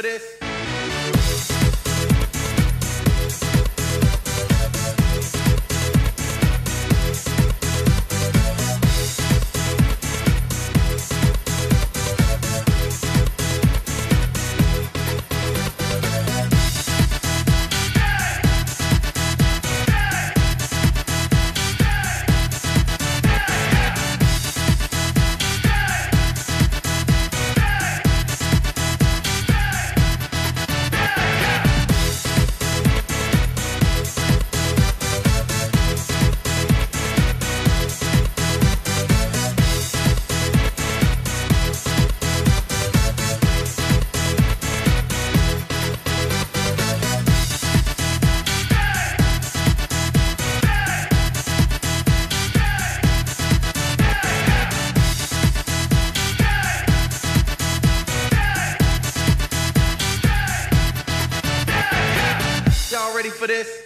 for this? Ready for this?